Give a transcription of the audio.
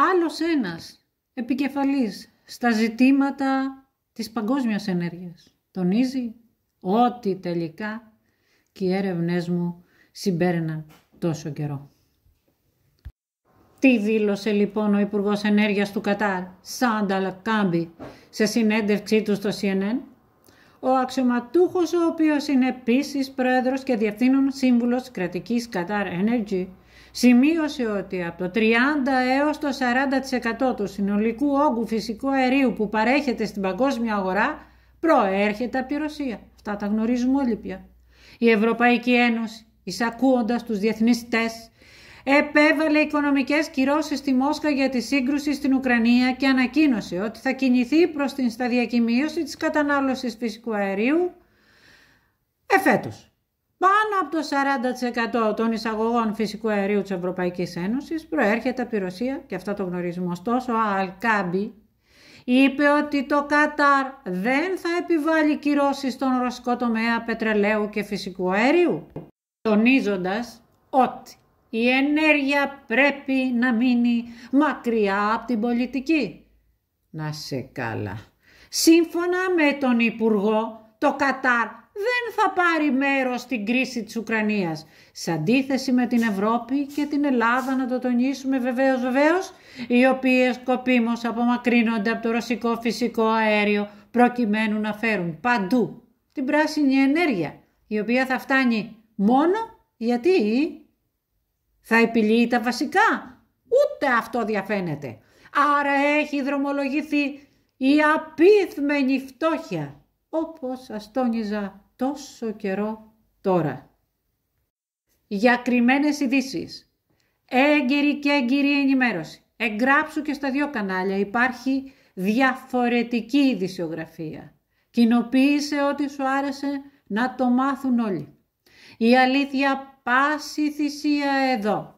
άλλος ένας επικεφαλής στα ζητήματα της παγκόσμιας ενέργειας. Τονίζει ότι τελικά και οι έρευνές μου συμπέραιναν τόσο καιρό. Τι δήλωσε λοιπόν ο Υπουργός Ενέργειας του Κατάρ, Σάντα Κάμπι, σε συνέντευξή του στο CNN. Ο αξιωματούχος, ο οποίος είναι επίσης πρόεδρος και διευθύνων σύμβουλος κρατικής Qatar Energy, σημείωσε ότι από το 30 έως το 40% του συνολικού όγκου φυσικού αερίου που παρέχεται στην παγκόσμια αγορά προέρχεται από τη Ρωσία. Αυτά τα γνωρίζουμε όλοι πια. Η Ευρωπαϊκή Ένωση, εισακούοντας τους διεθνείς τεστ, επέβαλε οικονομικές κυρώσεις στη Μόσχα για τη σύγκρουση στην Ουκρανία και ανακοίνωσε ότι θα κινηθεί προς την σταδιακή μείωση της κατανάλωσης φυσικού αερίου εφέτος. Πάνω από το 40% των εισαγωγών φυσικού αερίου της Ευρωπαϊκής Ένωσης προέρχεται από τη Ρωσία και αυτό το γνωρίζουμε. Ωστόσο, ο Αλκάμπη είπε ότι το Κατάρ δεν θα επιβάλλει κυρώσεις στον ρωσικό τομέα πετρελαίου και φυσικού αερίου, τονίζοντας ότι η ενέργεια πρέπει να μείνει μακριά από την πολιτική. Να σε καλά. Σύμφωνα με τον Υπουργό, το Κατάρ δεν θα πάρει μέρος στην κρίση της Ουκρανίας. Σε αντίθεση με την Ευρώπη και την Ελλάδα, να το τονίσουμε βεβαίως βεβαίως, οι οποίες σκοπίμως απομακρύνονται από το ρωσικό φυσικό αέριο προκειμένου να φέρουν παντού την πράσινη ενέργεια, η οποία θα φτάνει μόνο γιατί θα επιλύει τα βασικά. Ούτε αυτό διαφαίνεται. Άρα έχει δρομολογηθεί η απίθμενη φτώχεια, όπως σας τόνιζα τόσο καιρό τώρα. Για κρυμμένες ειδήσεις, έγκυρη και έγκυρη ενημέρωση. Εγγράψου και στα δύο κανάλια υπάρχει διαφορετική ειδησιογραφία. Κοινοποίησε ό,τι σου άρεσε να το μάθουν όλοι. Η αλήθεια πάση θυσία εδώ.